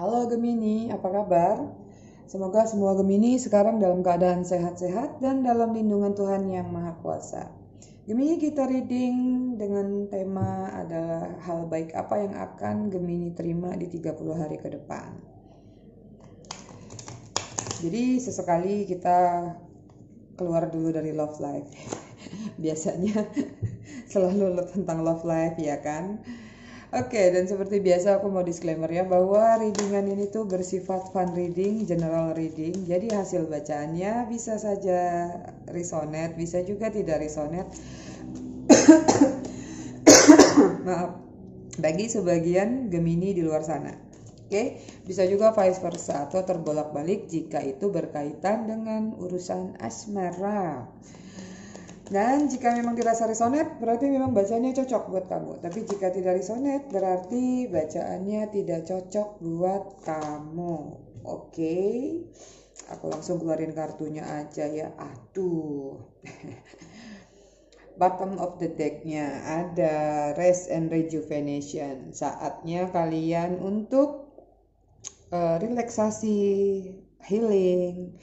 Halo Gemini, apa kabar? Semoga semua Gemini sekarang dalam keadaan sehat-sehat dan dalam lindungan Tuhan Yang Maha Kuasa. Gemini kita reading dengan tema adalah hal baik apa yang akan Gemini terima di 30 hari ke depan. Jadi sesekali kita keluar dulu dari love life. Biasanya selalu tentang love life ya kan. Oke, dan seperti biasa aku mau disclaimer ya bahwa readingan ini tuh bersifat fun reading, general reading. Jadi hasil bacaannya bisa saja resonate, bisa juga tidak resonate. Maaf. Bagi sebagian Gemini di luar sana. Oke, bisa juga vice versa atau terbolak-balik jika itu berkaitan dengan urusan asmara. Dan jika memang dirasa resonate, berarti memang bacanya cocok buat kamu. Tapi jika tidak resonate, berarti bacaannya tidak cocok buat kamu. Oke, aku langsung keluarin kartunya aja ya. Aduh. Bottom of the decknya ada rest and rejuvenation. Saatnya kalian untuk uh, relaksasi, healing,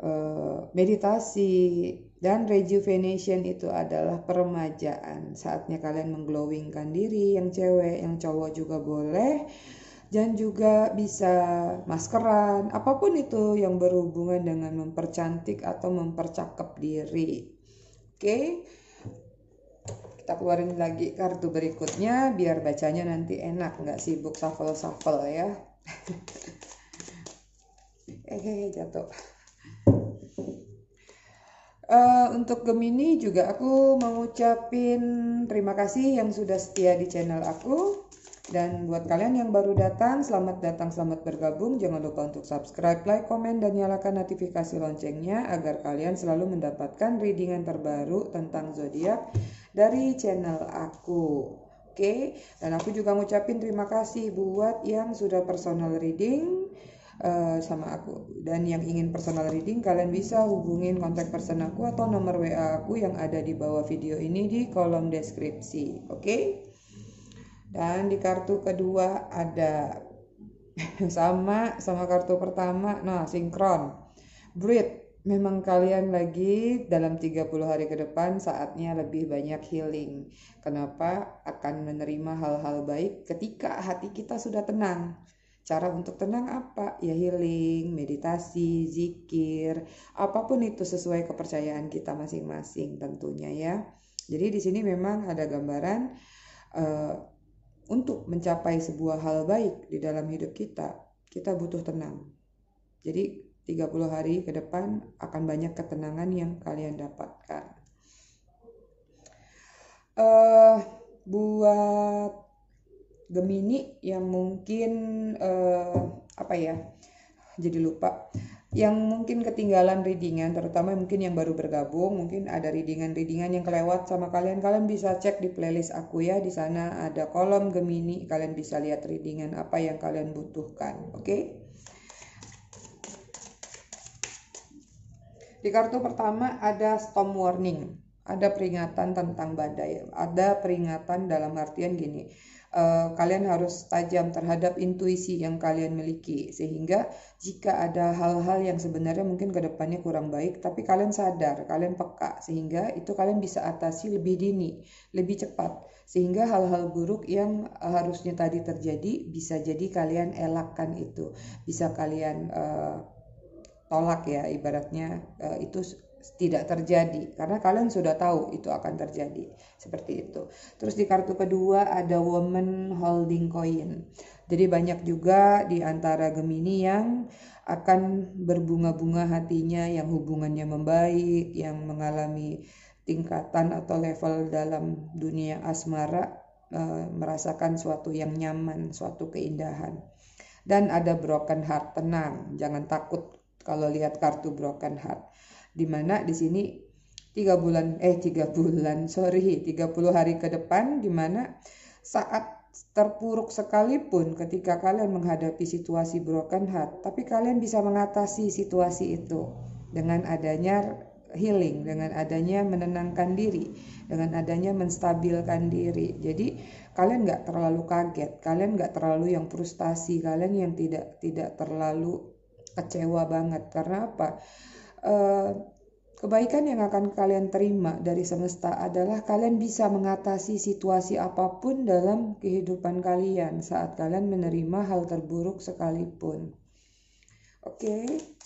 uh, meditasi, dan rejuvenation itu adalah peremajaan. Saatnya kalian mengglowingkan diri, yang cewek, yang cowok juga boleh. Dan juga bisa maskeran, apa pun itu yang berhubungan dengan mempercantik atau mempercakap diri. Oke, kita keluarin lagi kartu berikutnya biar bacanya nanti enak, nggak sibuk shuffle-shuffle ya. eh, jatuh. Uh, untuk Gemini juga aku mengucapin terima kasih yang sudah setia di channel aku. Dan buat kalian yang baru datang, selamat datang, selamat bergabung. Jangan lupa untuk subscribe, like, komen, dan nyalakan notifikasi loncengnya agar kalian selalu mendapatkan readingan terbaru tentang zodiak dari channel aku. Oke, okay? dan aku juga ngucapin terima kasih buat yang sudah personal reading uh, sama aku dan yang ingin personal reading kalian bisa hubungin kontak person aku atau nomor WA aku yang ada di bawah video ini di kolom deskripsi oke okay? dan di kartu kedua ada sama sama kartu pertama nah sinkron breathe memang kalian lagi dalam 30 hari ke depan saatnya lebih banyak healing. Kenapa? Akan menerima hal-hal baik ketika hati kita sudah tenang. Cara untuk tenang apa? Ya healing, meditasi, zikir, apa pun itu sesuai kepercayaan kita masing-masing tentunya ya. Jadi di sini memang ada gambaran uh, untuk mencapai sebuah hal baik di dalam hidup kita, kita butuh tenang. Jadi 30 hari ke depan akan banyak ketenangan yang kalian dapatkan. Uh, buat Gemini yang mungkin uh, apa ya jadi lupa yang mungkin ketinggalan readingan terutama mungkin yang baru bergabung mungkin ada readingan-readingan yang kelewat sama kalian kalian bisa cek di playlist aku ya di sana ada kolom Gemini kalian bisa lihat readingan apa yang kalian butuhkan oke okay? di kartu pertama ada storm warning ada peringatan tentang badai ada peringatan dalam artian gini uh, kalian harus tajam terhadap intuisi yang kalian miliki. Sehingga jika ada hal-hal yang sebenarnya mungkin ke depannya kurang baik tapi kalian sadar kalian peka sehingga itu kalian bisa atasi lebih dini lebih cepat. Sehingga hal-hal buruk yang harusnya tadi terjadi bisa jadi kalian elakkan itu. Bisa kalian uh, tolak ya ibaratnya uh, itu tidak terjadi karena kalian sudah tahu itu akan terjadi seperti itu. Terus di kartu kedua ada woman holding coin. Jadi banyak juga di antara Gemini yang akan berbunga-bunga hatinya yang hubungannya membaik, yang mengalami tingkatan atau level dalam dunia asmara e, merasakan suatu yang nyaman, suatu keindahan. Dan ada broken heart, tenang, jangan takut kalau lihat kartu broken heart di mana di sini tiga bulan eh tiga bulan sorry 30 hari ke depan di mana saat terpuruk sekalipun ketika kalian menghadapi situasi broken heart tapi kalian bisa mengatasi situasi itu dengan adanya healing dengan adanya menenangkan diri dengan adanya menstabilkan diri. Jadi kalian nggak terlalu kaget kalian nggak terlalu yang frustasi kalian yang tidak tidak terlalu kecewa banget. Karena apa Kebaikan yang akan kalian terima dari semesta adalah kalian bisa mengatasi situasi apa pun dalam kehidupan kalian saat kalian menerima hal terburuk sekalipun. Oke. Okay.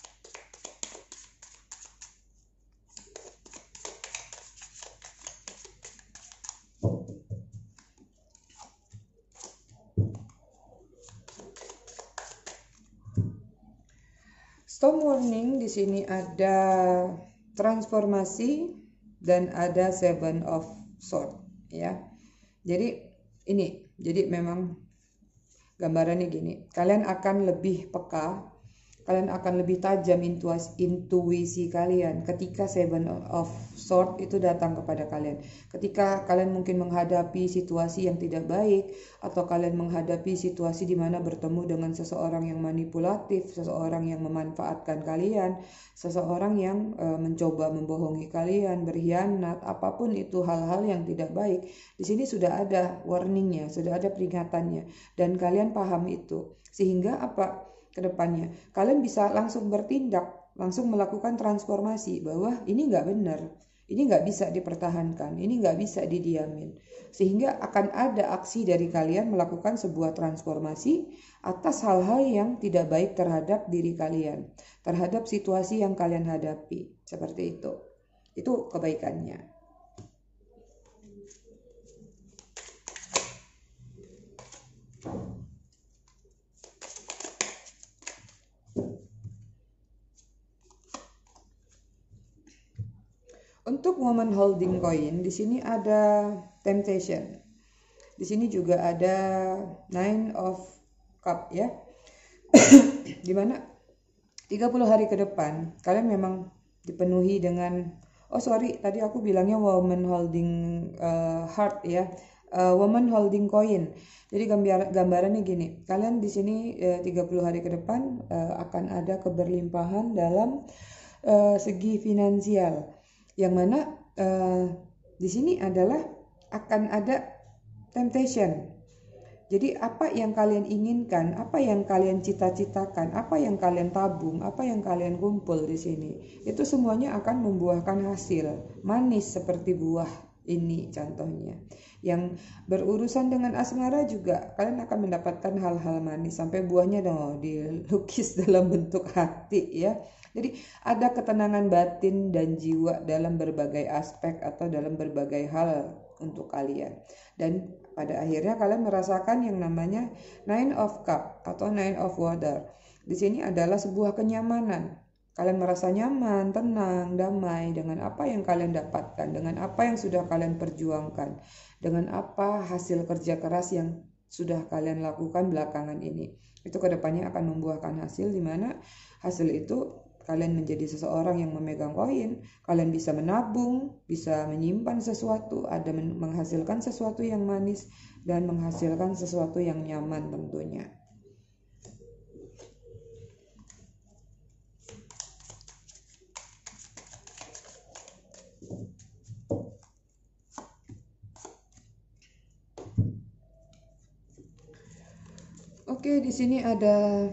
Storm warning di sini ada transformasi dan ada seven of sword ya. Jadi ini jadi memang gambarannya gini. Kalian akan lebih peka kalian akan lebih tajam intuisi kalian. Ketika seven of sword itu datang kepada kalian. Ketika kalian mungkin menghadapi situasi yang tidak baik atau kalian menghadapi situasi di mana bertemu dengan seseorang yang manipulatif seseorang yang memanfaatkan kalian seseorang yang e, mencoba membohongi kalian berkhianat apa pun itu hal-hal yang tidak baik di sini sudah ada warningnya sudah ada peringatannya dan kalian paham itu. Sehingga apa ke depannya. Kalian bisa langsung bertindak, langsung melakukan transformasi bahwa ini nggak benar, ini nggak bisa dipertahankan, ini nggak bisa didiamin. Sehingga akan ada aksi dari kalian melakukan sebuah transformasi atas hal-hal yang tidak baik terhadap diri kalian, terhadap situasi yang kalian hadapi. Seperti itu. Itu kebaikannya. Untuk woman holding coin, di sini ada temptation. Di sini juga ada nine of cup ya. Di mana 30 hari ke depan kalian memang dipenuhi dengan oh sorry tadi aku bilangnya woman holding uh, heart ya. Uh, woman holding coin. Jadi gambar, gambarannya gini, kalian di sini eh, 30 hari ke depan uh, akan ada keberlimpahan dalam uh, segi finansial yang mana uh, di sini adalah akan ada temptation. Jadi apa yang kalian inginkan, apa yang kalian cita-citakan, apa yang kalian tabung, apa yang kalian kumpul di sini, itu semuanya akan membuahkan hasil manis seperti buah ini contohnya. Yang berurusan dengan asmara juga kalian akan mendapatkan hal-hal manis sampai buahnya dong dilukis dalam bentuk hati ya. Jadi ada ketenangan batin dan jiwa dalam berbagai aspek atau dalam berbagai hal untuk kalian. Dan pada akhirnya kalian merasakan yang namanya nine of cup atau nine of water. Di sini adalah sebuah kenyamanan. Kalian merasa nyaman, tenang, damai dengan apa yang kalian dapatkan, dengan apa yang sudah kalian perjuangkan, dengan apa hasil kerja keras yang sudah kalian lakukan belakangan ini. Itu ke depannya akan membuahkan hasil di mana hasil itu kalian menjadi seseorang yang memegang koin, kalian bisa menabung, bisa menyimpan sesuatu, ada menghasilkan sesuatu yang manis dan menghasilkan sesuatu yang nyaman tentunya. Oke, di sini ada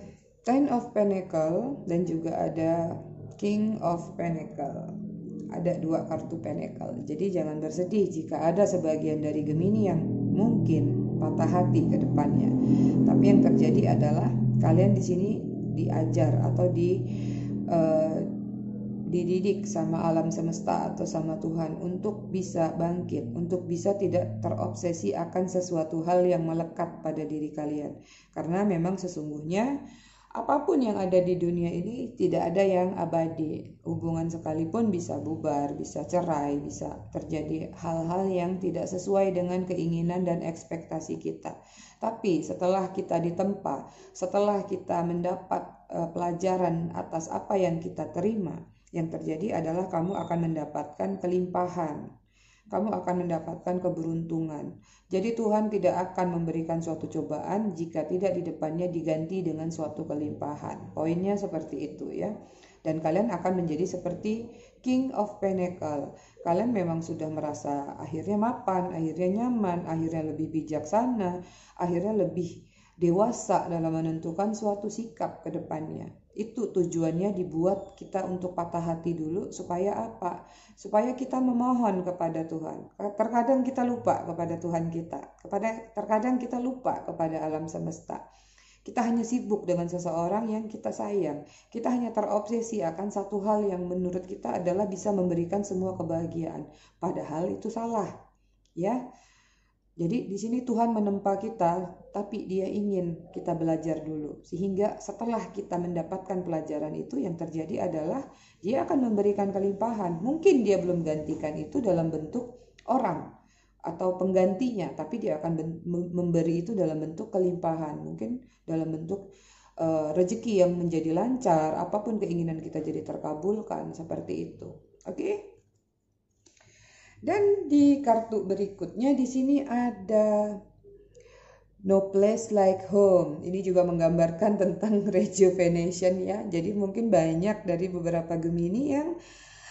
Ten of Pentacle dan juga ada King of Pentacle. Ada dua kartu Pentacle. Jadi jangan bersedih jika ada sebagian dari Gemini yang mungkin patah hati ke depannya. Tapi yang terjadi adalah kalian di sini diajar atau di uh, dididik sama alam semesta atau sama Tuhan untuk bisa bangkit, untuk bisa tidak terobsesi akan sesuatu hal yang melekat pada diri kalian. Karena memang sesungguhnya apa pun yang ada di dunia ini tidak ada yang abadi. Hubungan sekalipun bisa bubar, bisa cerai, bisa terjadi hal-hal yang tidak sesuai dengan keinginan dan ekspektasi kita. Tapi setelah kita ditempa, setelah kita mendapat uh, pelajaran atas apa yang kita terima, yang terjadi adalah kamu akan mendapatkan kelimpahan kamu akan mendapatkan keberuntungan. Jadi Tuhan tidak akan memberikan suatu cobaan jika tidak di depannya diganti dengan suatu kelimpahan. Poinnya seperti itu ya. Dan kalian akan menjadi seperti King of Pentacle. Kalian memang sudah merasa akhirnya mapan, akhirnya nyaman, akhirnya lebih bijaksana, akhirnya lebih dewasa dalam menentukan suatu sikap ke depannya. Itu tujuannya dibuat kita untuk patah hati dulu supaya apa? Supaya kita memohon kepada Tuhan. Terkadang kita lupa kepada Tuhan kita. Kepada terkadang kita lupa kepada alam semesta. Kita hanya sibuk dengan seseorang yang kita sayang. Kita hanya terobsesi akan satu hal yang menurut kita adalah bisa memberikan semua kebahagiaan. Padahal itu salah. Ya, jadi di sini Tuhan menempa kita, tapi Dia ingin kita belajar dulu. Sehingga setelah kita mendapatkan pelajaran itu yang terjadi adalah Dia akan memberikan kelimpahan. Mungkin Dia belum gantikan itu dalam bentuk orang atau penggantinya, tapi Dia akan memberi itu dalam bentuk kelimpahan. Mungkin dalam bentuk uh, rezeki yang menjadi lancar, apa pun keinginan kita jadi terkabulkan seperti itu. Oke? Okay? Dan di kartu berikutnya di sini ada No place like home. Ini juga menggambarkan tentang rejuvenation ya. Jadi mungkin banyak dari beberapa Gemini yang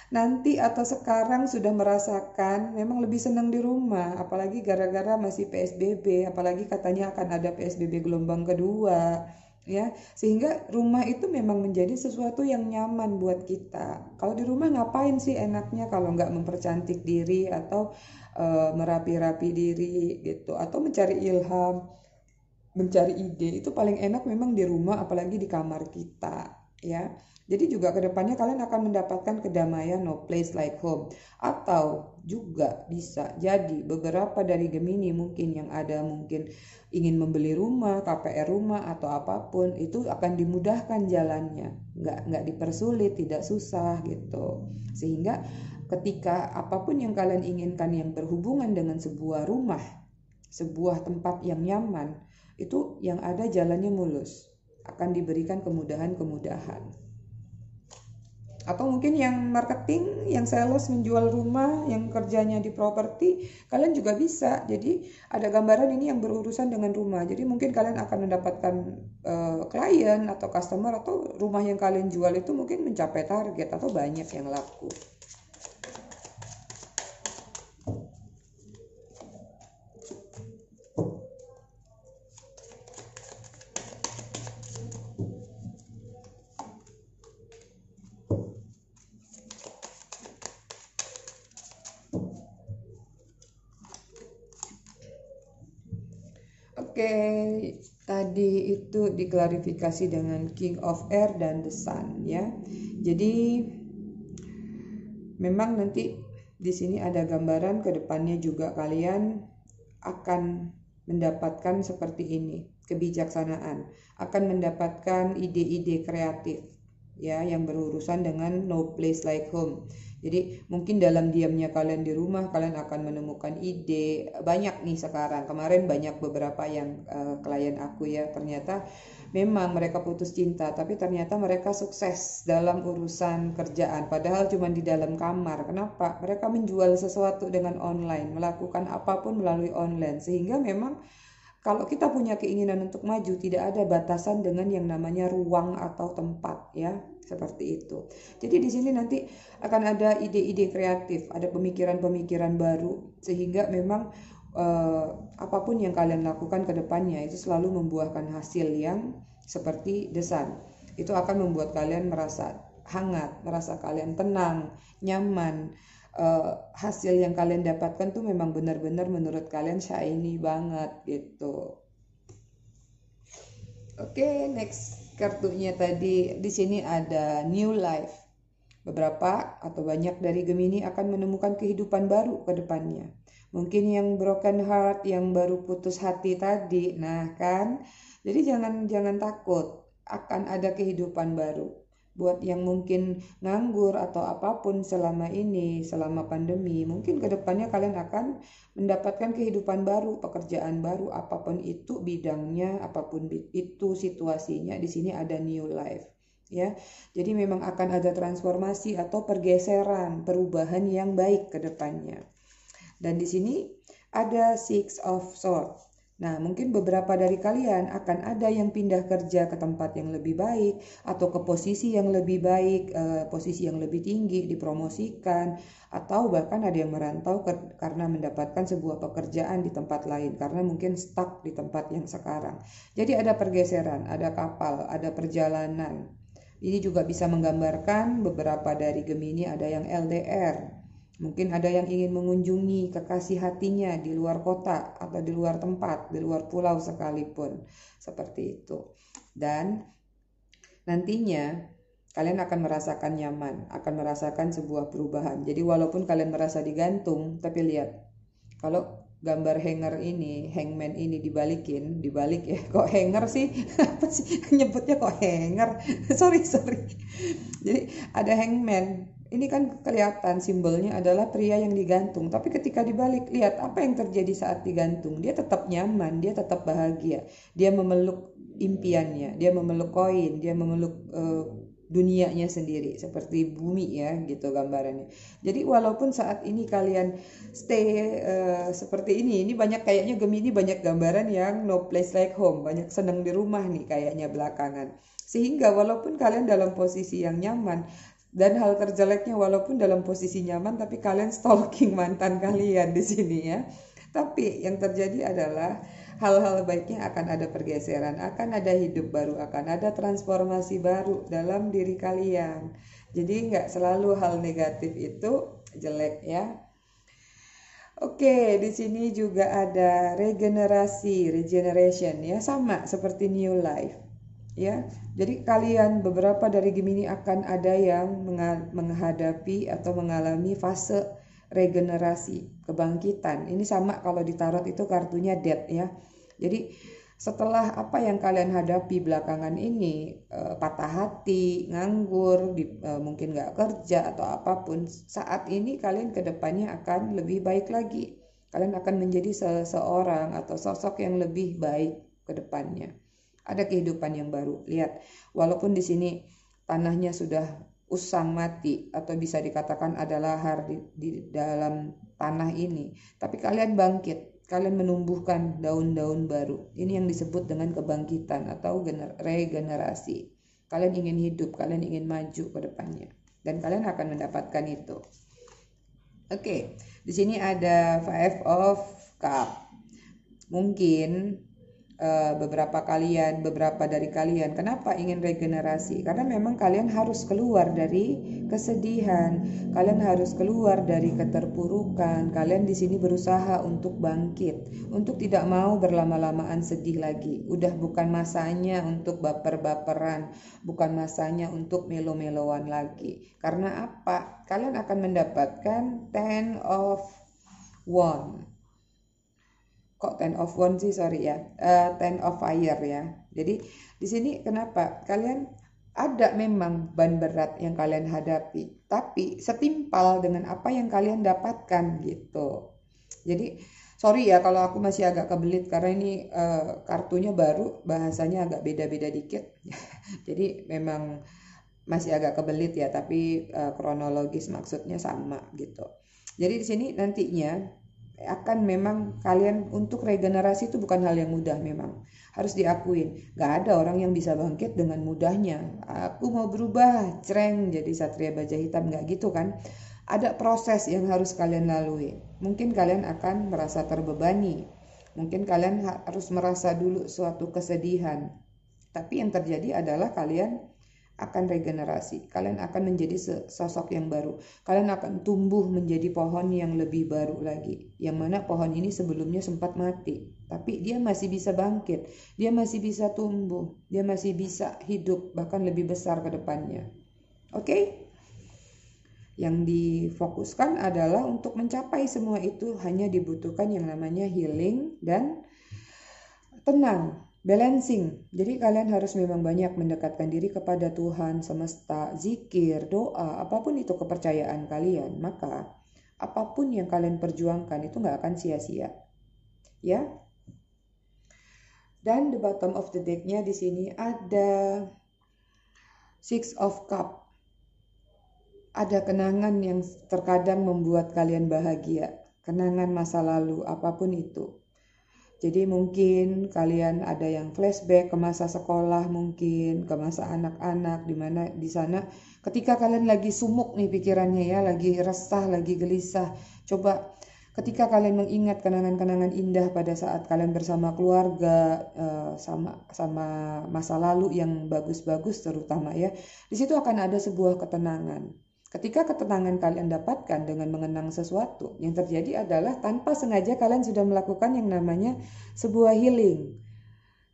nanti atau sekarang sudah merasakan memang lebih senang di rumah, apalagi gara-gara masih PSBB, apalagi katanya akan ada PSBB gelombang kedua ya. Sehingga rumah itu memang menjadi sesuatu yang nyaman buat kita. Kalau di rumah ngapain sih enaknya kalau nggak mempercantik diri atau e, merapi-rapi diri gitu? Atau mencari ilham mencari ide. Itu paling enak memang di rumah apalagi di kamar kita ya. Jadi juga ke depannya kalian akan mendapatkan kedamaian no place like home. Atau juga bisa jadi beberapa dari Gemini mungkin yang ada mungkin ingin membeli rumah, KPR rumah atau apa pun itu akan dimudahkan jalannya. Nggak, nggak dipersulit, tidak susah gitu. Sehingga ketika apa pun yang kalian inginkan yang berhubungan dengan sebuah rumah, sebuah tempat yang nyaman, itu yang ada jalannya mulus. Akan diberikan kemudahan-kemudahan atau mungkin yang marketing, yang sales menjual rumah, yang kerjanya di properti, kalian juga bisa. Jadi ada gambaran ini yang berurusan dengan rumah. Jadi mungkin kalian akan mendapatkan uh, klien atau customer atau rumah yang kalian jual itu mungkin mencapai target atau banyak yang laku. Oke, tadi itu diklarifikasi dengan King of Air dan The Sun ya. Jadi memang nanti di sini ada gambaran ke depannya juga kalian akan mendapatkan seperti ini, kebijaksanaan, akan mendapatkan ide-ide kreatif ya yang berurusan dengan no place like home jadi mungkin dalam diamnya kalian di rumah kalian akan menemukan ide banyak nih sekarang. Kemarin banyak beberapa yang uh, klien aku ya ternyata memang mereka putus cinta tapi ternyata mereka sukses dalam urusan kerjaan padahal cuma di dalam kamar. Kenapa? Mereka menjual sesuatu dengan online, melakukan apa pun melalui online sehingga memang kalau kita punya keinginan untuk maju tidak ada batasan dengan yang namanya ruang atau tempat ya seperti itu. Jadi di sini nanti akan ada ide-ide kreatif, ada pemikiran-pemikiran baru sehingga memang eh, apa pun yang kalian lakukan ke depannya itu selalu membuahkan hasil yang seperti desan. Itu akan membuat kalian merasa hangat, merasa kalian tenang, nyaman. Uh, hasil yang kalian dapatkan tuh memang benar-benar menurut kalian shiny banget gitu. Oke, okay, next kartunya tadi di sini ada new life. Beberapa atau banyak dari Gemini akan menemukan kehidupan baru ke depannya. Mungkin yang broken heart, yang baru putus hati tadi. Nah, kan? Jadi jangan jangan takut akan ada kehidupan baru buat yang mungkin nganggur atau apa pun selama ini, selama pandemi, mungkin ke depannya kalian akan mendapatkan kehidupan baru, pekerjaan baru, apa pun itu bidangnya, apa pun itu situasinya, di sini ada new life. Ya, jadi memang akan ada transformasi atau pergeseran, perubahan yang baik ke depannya. Dan di sini ada Six of Swords. Nah, mungkin beberapa dari kalian akan ada yang pindah kerja ke tempat yang lebih baik atau ke posisi yang lebih baik, eh, posisi yang lebih tinggi, dipromosikan, atau bahkan ada yang merantau karena mendapatkan sebuah pekerjaan di tempat lain karena mungkin stuck di tempat yang sekarang. Jadi ada pergeseran, ada kapal, ada perjalanan. Ini juga bisa menggambarkan beberapa dari Gemini ada yang LDR, Mungkin ada yang ingin mengunjungi kekasih hatinya di luar kota atau di luar tempat, di luar pulau sekalipun. Seperti itu. Dan nantinya kalian akan merasakan nyaman, akan merasakan sebuah perubahan. Jadi walaupun kalian merasa digantung, tapi lihat kalau gambar hanger ini, hangman ini dibalikin, dibalik ya. Kok hanger sih? Apa sih nyebutnya kok hanger? sorry, sorry. Jadi ada hangman ini kan kelihatan simbolnya adalah pria yang digantung. Tapi ketika dibalik, lihat apa yang terjadi saat digantung. Dia tetap nyaman, dia tetap bahagia. Dia memeluk impiannya, dia memeluk koin, dia memeluk uh, dunianya sendiri seperti bumi ya gitu gambarannya. Jadi walaupun saat ini kalian stay uh, seperti ini, ini banyak kayaknya Gemini banyak gambaran yang no place like home, banyak senang di rumah nih kayaknya belakangan. Sehingga walaupun kalian dalam posisi yang nyaman, dan hal terjeleknya walaupun dalam posisi nyaman tapi kalian stalking mantan kalian di sini ya. Tapi yang terjadi adalah hal-hal baiknya akan ada pergeseran, akan ada hidup baru, akan ada transformasi baru dalam diri kalian. Jadi nggak selalu hal negatif itu jelek ya. Oke, di sini juga ada regenerasi, regeneration ya, sama seperti new life ya. Jadi kalian beberapa dari Gemini akan ada yang menghadapi atau mengalami fase regenerasi, kebangkitan. Ini sama kalau di tarot itu kartunya death ya. Jadi setelah apa yang kalian hadapi belakangan ini eh, patah hati, nganggur, eh, mungkin nggak kerja atau apa pun, saat ini kalian ke depannya akan lebih baik lagi. Kalian akan menjadi seseorang atau sosok yang lebih baik ke depannya ada kehidupan yang baru. Lihat, walaupun di sini tanahnya sudah usang mati atau bisa dikatakan adalah lahar di, di dalam tanah ini, tapi kalian bangkit, kalian menumbuhkan daun-daun baru. Ini yang disebut dengan kebangkitan atau gener regenerasi. Kalian ingin hidup, kalian ingin maju ke depannya dan kalian akan mendapatkan itu. Oke, okay. di sini ada five of cup. Mungkin uh, beberapa kalian, beberapa dari kalian. Kenapa ingin regenerasi? Karena memang kalian harus keluar dari kesedihan, kalian harus keluar dari keterpurukan. Kalian di sini berusaha untuk bangkit, untuk tidak mau berlama-lamaan sedih lagi. Udah bukan masanya untuk baper-baperan, bukan masanya untuk melo-meloan lagi. Karena apa? Kalian akan mendapatkan ten of one kok ten of one sih? Sorry ya. Uh, ten of fire ya. Jadi di sini kenapa? Kalian ada memang ban berat yang kalian hadapi tapi setimpal dengan apa yang kalian dapatkan gitu. Jadi sorry ya kalau aku masih agak kebelit karena ini uh, kartunya baru bahasanya agak beda-beda dikit. Jadi memang masih agak kebelit ya tapi uh, kronologis maksudnya sama gitu. Jadi di sini nantinya akan memang kalian untuk regenerasi itu bukan hal yang mudah memang. Harus diakuin. Gak ada orang yang bisa bangkit dengan mudahnya. Aku mau berubah cereng jadi satria baja hitam. Gak gitu kan? Ada proses yang harus kalian lalui. Mungkin kalian akan merasa terbebani. Mungkin kalian harus merasa dulu suatu kesedihan. Tapi yang terjadi adalah kalian akan regenerasi. Kalian akan menjadi sosok yang baru. Kalian akan tumbuh menjadi pohon yang lebih baru lagi. Yang mana pohon ini sebelumnya sempat mati, tapi dia masih bisa bangkit. Dia masih bisa tumbuh. Dia masih bisa hidup bahkan lebih besar ke depannya. Oke? Okay? Yang difokuskan adalah untuk mencapai semua itu hanya dibutuhkan yang namanya healing dan tenang Balancing. Jadi kalian harus memang banyak mendekatkan diri kepada Tuhan, semesta, zikir, doa, apa pun itu kepercayaan kalian. Maka apa pun yang kalian perjuangkan itu nggak akan sia-sia. Ya. Dan the bottom of the decknya di sini ada Six of Cup. Ada kenangan yang terkadang membuat kalian bahagia kenangan masa lalu, apa pun itu. Jadi mungkin kalian ada yang flashback ke masa sekolah mungkin, ke masa anak-anak di mana di sana ketika kalian lagi sumuk nih pikirannya ya, lagi resah, lagi gelisah, coba ketika kalian mengingat kenangan-kenangan indah pada saat kalian bersama keluarga eh, sama sama masa lalu yang bagus-bagus terutama ya, di situ akan ada sebuah ketenangan. Ketika ketenangan kalian dapatkan dengan mengenang sesuatu, yang terjadi adalah tanpa sengaja kalian sudah melakukan yang namanya sebuah healing.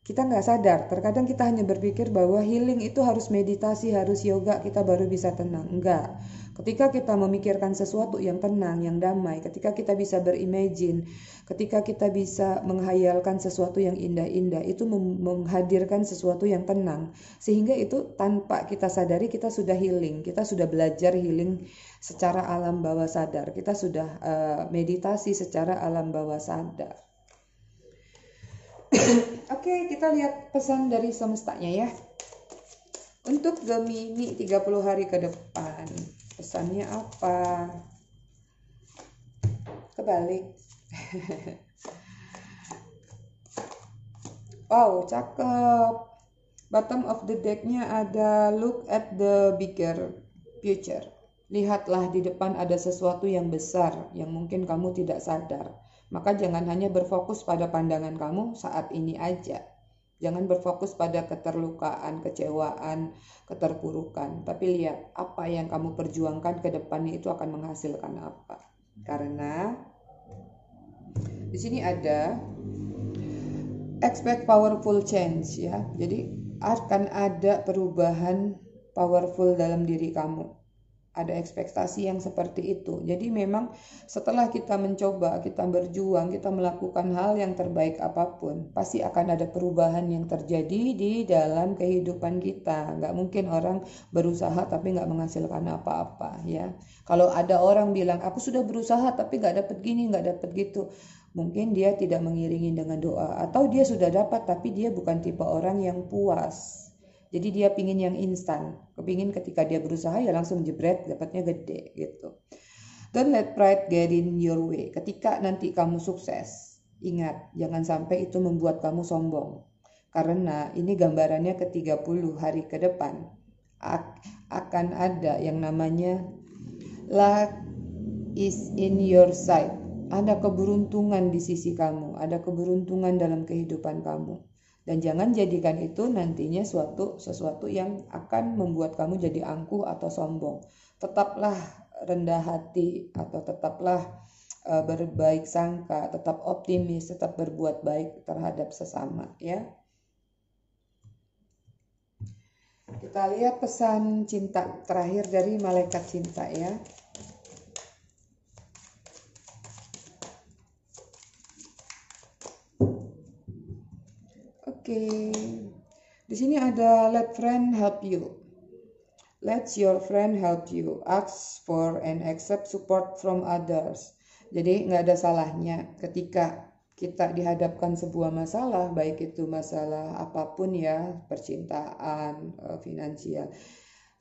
Kita nggak sadar, terkadang kita hanya berpikir bahwa healing itu harus meditasi, harus yoga, kita baru bisa tenang. Enggak. Ketika kita memikirkan sesuatu yang tenang, yang damai, ketika kita bisa berimajin, ketika kita bisa menghayalkan sesuatu yang indah-indah, itu menghadirkan sesuatu yang tenang. Sehingga itu tanpa kita sadari kita sudah healing, kita sudah belajar healing secara alam bawah sadar, kita sudah uh, meditasi secara alam bawah sadar. Oke, kita lihat pesan dari semestanya ya. Untuk Gemini 30 hari ke depan pesannya apa? Kebalik. Wow cakep. Bottom of the decknya ada look at the bigger future. Lihatlah di depan ada sesuatu yang besar yang mungkin kamu tidak sadar maka jangan hanya berfokus pada pandangan kamu saat ini aja Jangan berfokus pada keterlukaan, kecewaan, keterpurukan, tapi lihat apa yang kamu perjuangkan ke depannya itu akan menghasilkan apa. Karena di sini ada expect powerful change ya. Jadi akan ada perubahan powerful dalam diri kamu ada ekspektasi yang seperti itu. Jadi memang setelah kita mencoba, kita berjuang, kita melakukan hal yang terbaik apa pun, pasti akan ada perubahan yang terjadi di dalam kehidupan kita. Nggak mungkin orang berusaha tapi nggak menghasilkan apa-apa ya. Kalau ada orang bilang aku sudah berusaha tapi nggak dapat gini, nggak dapat gitu, mungkin dia tidak mengiringi dengan doa atau dia sudah dapat tapi dia bukan tipe orang yang puas jadi dia pingin yang instan. Kepingin ketika dia berusaha ya langsung jebret dapatnya gede gitu. Don't let pride get in your way. Ketika nanti kamu sukses, ingat jangan sampai itu membuat kamu sombong. Karena ini gambarannya ke 30 hari ke depan akan ada yang namanya luck is in your side. Ada keberuntungan di sisi kamu, ada keberuntungan dalam kehidupan kamu dan jangan jadikan itu nantinya suatu sesuatu yang akan membuat kamu jadi angkuh atau sombong. Tetaplah rendah hati atau tetaplah uh, berbaik sangka, tetap optimis, tetap berbuat baik terhadap sesama ya. Kita lihat pesan cinta terakhir dari malaikat cinta ya. Oke. Di sini ada let friend help you. Let your friend help you. Ask for and accept support from others. Jadi nggak ada salahnya ketika kita dihadapkan sebuah masalah, baik itu masalah apa pun ya, percintaan, eh, finansial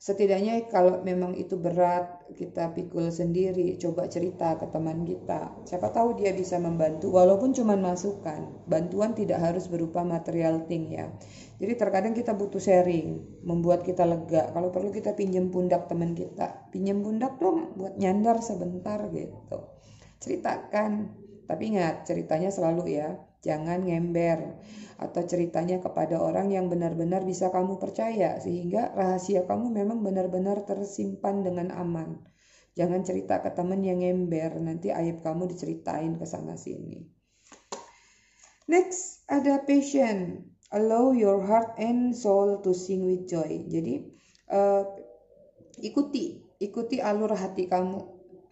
setidaknya kalau memang itu berat kita pikul sendiri coba cerita ke teman kita. Siapa tahu dia bisa membantu walaupun cuma masukan. Bantuan tidak harus berupa material thing ya. Jadi terkadang kita butuh sharing membuat kita lega. Kalau perlu kita pinjam pundak teman kita pinjam pundak dong buat nyandar sebentar gitu. Ceritakan tapi ingat ceritanya selalu ya jangan ngember atau ceritanya kepada orang yang benar-benar bisa kamu percaya sehingga rahasia kamu memang benar-benar tersimpan dengan aman. Jangan cerita ke teman yang ngember, nanti aib kamu diceritain ke sana sini. Next, ada passion. Allow your heart and soul to sing with joy. Jadi, uh, ikuti, ikuti alur hati kamu.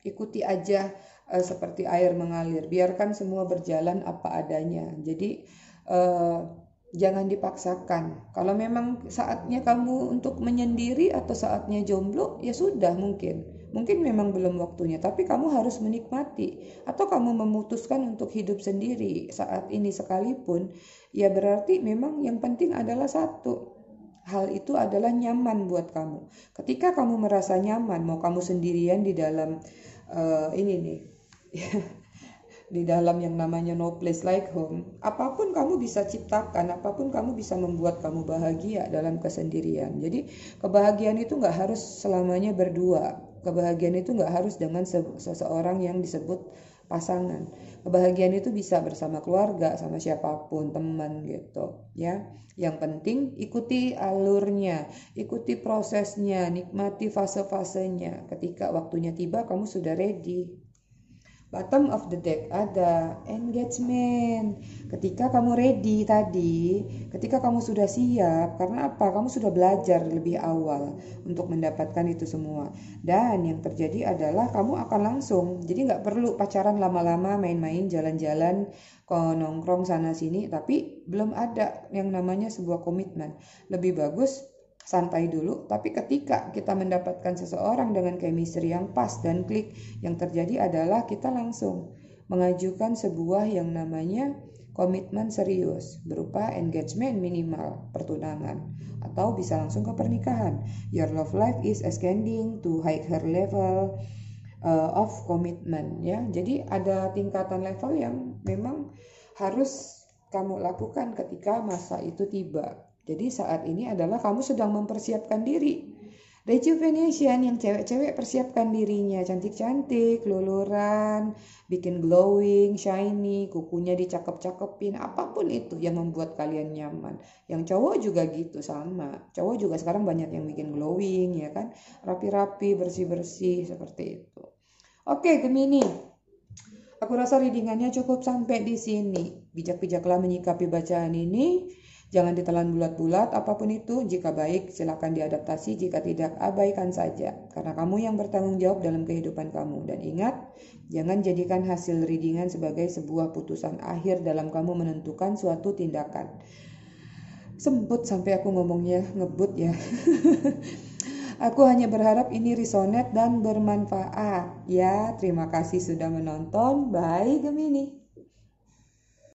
Ikuti aja uh, seperti air mengalir. Biarkan semua berjalan apa adanya. Jadi, uh, jangan dipaksakan. Kalau memang saatnya kamu untuk menyendiri atau saatnya jomblo, ya sudah mungkin. Mungkin memang belum waktunya, tapi kamu harus menikmati. Atau kamu memutuskan untuk hidup sendiri saat ini sekalipun, ya berarti memang yang penting adalah satu. Hal itu adalah nyaman buat kamu. Ketika kamu merasa nyaman, mau kamu sendirian di dalam uh, ini nih, di dalam yang namanya no place like home, apa pun kamu bisa ciptakan, apa pun kamu bisa membuat kamu bahagia dalam kesendirian. Jadi kebahagiaan itu nggak harus selamanya berdua. Kebahagiaan itu nggak harus dengan seseorang yang disebut pasangan. Kebahagiaan itu bisa bersama keluarga, sama siapa pun, teman gitu, ya. Yang penting ikuti alurnya, ikuti prosesnya, nikmati fase-fasenya. Ketika waktunya tiba, kamu sudah ready bottom of the deck ada engagement. Ketika kamu ready tadi, ketika kamu sudah siap, karena apa? Kamu sudah belajar lebih awal untuk mendapatkan itu semua. Dan yang terjadi adalah kamu akan langsung, jadi nggak perlu pacaran lama-lama, main-main, jalan-jalan, nongkrong sana sini, tapi belum ada yang namanya sebuah komitmen. Lebih bagus santai dulu, tapi ketika kita mendapatkan seseorang dengan chemistry yang pas dan klik, yang terjadi adalah kita langsung mengajukan sebuah yang namanya komitmen serius berupa engagement minimal pertunangan atau bisa langsung ke pernikahan. Your love life is ascending to higher level uh, of commitment ya. Jadi ada tingkatan level yang memang harus kamu lakukan ketika masa itu tiba jadi saat ini adalah kamu sedang mempersiapkan diri. Rejuvenation yang cewek-cewek persiapkan dirinya cantik-cantik, luluran, bikin glowing, shiny, kukunya dicakep-cakepin, apa pun itu yang membuat kalian nyaman. Yang cowok juga gitu sama. Cowok juga sekarang banyak yang bikin glowing ya kan, rapi-rapi, bersih-bersih seperti itu. Oke, Gemini. Aku rasa readingannya cukup sampai di sini. Bijak-bijaklah menyikapi bacaan ini Jangan ditelan bulat-bulat apa pun itu, jika baik silakan diadaptasi, jika tidak abaikan saja. Karena kamu yang bertanggung jawab dalam kehidupan kamu. Dan ingat, jangan jadikan hasil readingan sebagai sebuah putusan akhir dalam kamu menentukan suatu tindakan. Semput sampai aku ngomongnya ngebut ya. Aku hanya berharap ini resonate dan bermanfaat. Ya, terima kasih sudah menonton. Bye Gemini.